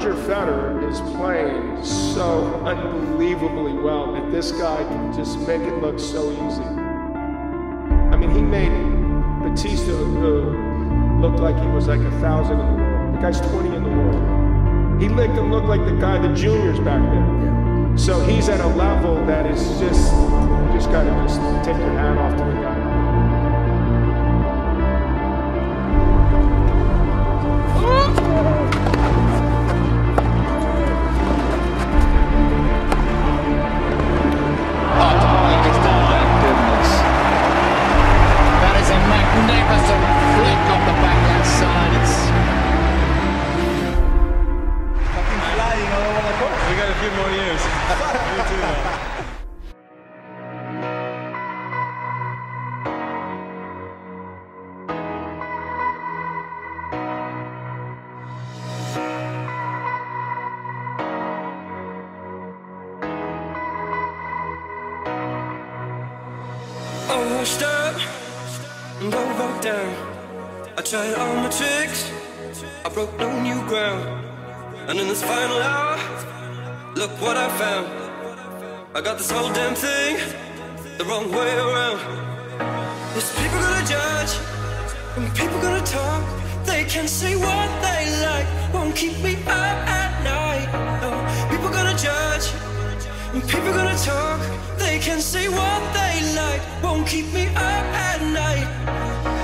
Roger Federer is playing so unbelievably well that this guy can just make it look so easy. I mean, he made Bautista, uh, who looked like he was like a thousand in the world. The guy's 20 in the world. He made him look like the guy, the juniors back there. So he's at a level that is just, you just gotta just take your hat off to the guy. Washed up and go back down. I tried all my tricks, I broke no new ground. And in this final hour, look what I found. I got this whole damn thing the wrong way around. There's people gonna judge, and people gonna talk. They can say what they like, won't keep me up at night. And people gonna talk. They can say what they like, won't keep me up at night.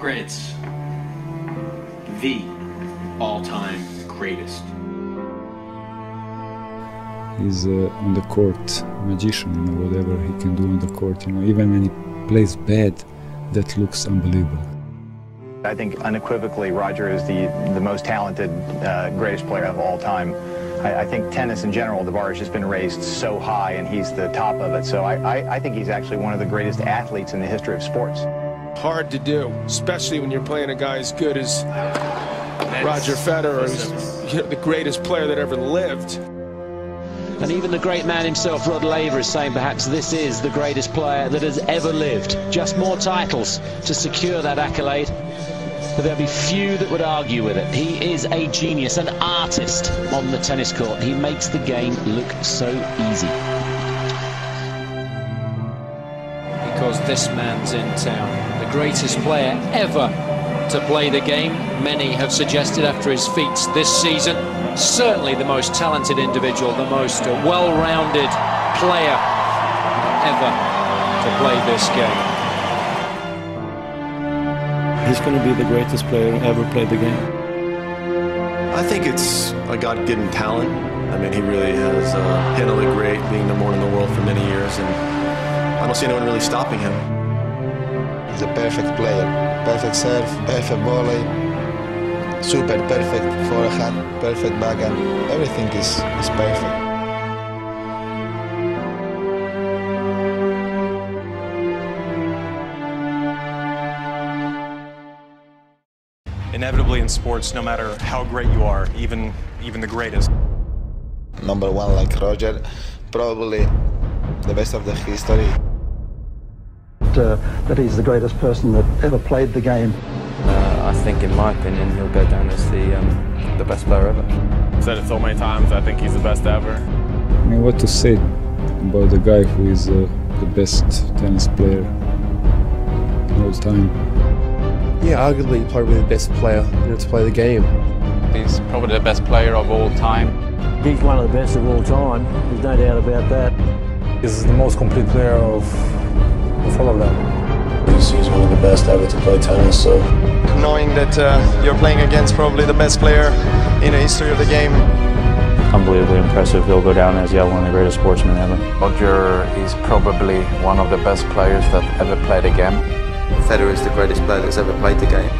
Of the all-time greats. The all-time greatest. He's uh, on the court magician, you know, whatever he can do on the court, you know, even when he plays bad, that looks unbelievable. I think unequivocally Roger is the, the most talented, uh, greatest player of all time. I, I, think tennis in general, the bar has just been raised so high and he's the top of it. So I, I, I think he's actually one of the greatest athletes in the history of sports. Hard to do, especially when you're playing a guy as good as Roger Federer, who's you know, the greatest player that ever lived. And even the great man himself, Rod Laver, is saying perhaps this is the greatest player that has ever lived. Just more titles to secure that accolade. But there'll be few that would argue with it. He is a genius, an artist on the tennis court. He makes the game look so easy. Because this man's in town. The greatest player ever to play the game. Many have suggested after his feats this season certainly the most talented individual, the most well-rounded player ever to play this game. He's going to be the greatest player ever played the game. I think it's a God-given talent. I mean, he really has uh, handled it great, being number one in the world for many years, and I don't see anyone really stopping him. A perfect player. Perfect serve, perfect volley, super perfect forehand, perfect backhand. Everything is, is perfect. Inevitably in sports, no matter how great you are, even even the greatest. Number one like Roger, probably the best of the history. Uh, that he's the greatest person that ever played the game. Uh, I think, in my opinion, he'll go down as the um, the best player ever. I've said it so many times. I think he's the best ever. I mean, what to say about the guy who is uh, the best tennis player of all time? Yeah, arguably probably the best player you know, to play the game. He's probably the best player of all time. He's one of the best of all time. There's no doubt about that. He's the most complete player of, of all of them. He's, he's one of the best ever to play tennis. So knowing that uh, you're playing against probably the best player in the history of the game. Unbelievably impressive. He'll go down as yeah, one of the greatest sportsmen ever. Roger is probably one of the best players that ever played a game. Federer is the greatest player that's ever played the game.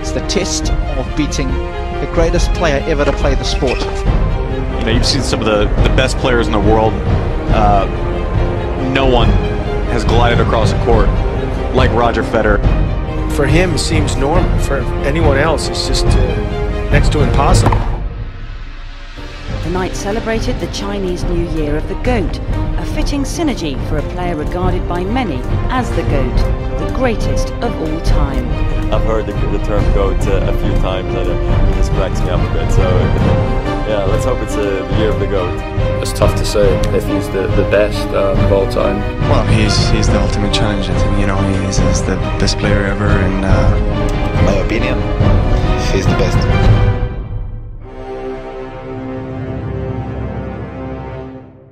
It's the test of beating the greatest player ever to play the sport. You know, you've seen some of the, the best players in the world. Uh, no one has glided across a court like Roger Federer. For him, it seems normal. For anyone else, it's just uh, next to impossible. The night celebrated the Chinese New Year of the Goat, a fitting synergy for a player regarded by many as the GOAT, the greatest of all time. I've heard the, the term GOAT uh, a few times and it just cracks me up a bit. So, yeah, let's hope it's uh, the year of the GOAT. It's tough to say if he's the, the best uh, of all time. Well, he's he's the ultimate challenger. And you know, he's, he's the best player ever, and uh, in my opinion, he's the best.